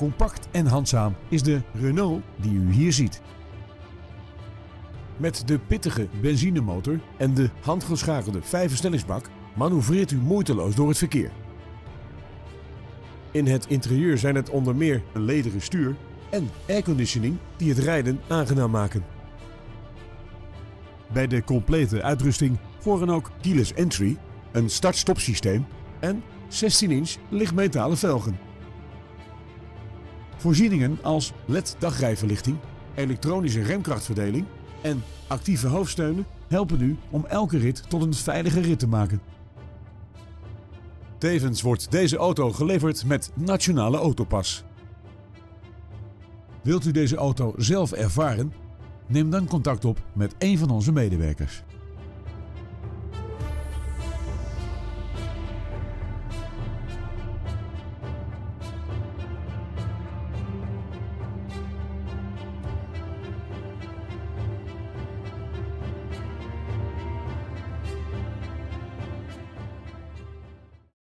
Compact en handzaam is de Renault die u hier ziet. Met de pittige benzinemotor en de handgeschakelde vijfversnellingsbak manoeuvreert u moeiteloos door het verkeer. In het interieur zijn het onder meer een lederen stuur en airconditioning die het rijden aangenaam maken. Bij de complete uitrusting horen ook keyless entry, een start-stop systeem en 16-inch lichtmetalen velgen. Voorzieningen als LED dagrijverlichting, elektronische remkrachtverdeling en actieve hoofdsteunen helpen u om elke rit tot een veilige rit te maken. Tevens wordt deze auto geleverd met Nationale Autopas. Wilt u deze auto zelf ervaren? Neem dan contact op met een van onze medewerkers.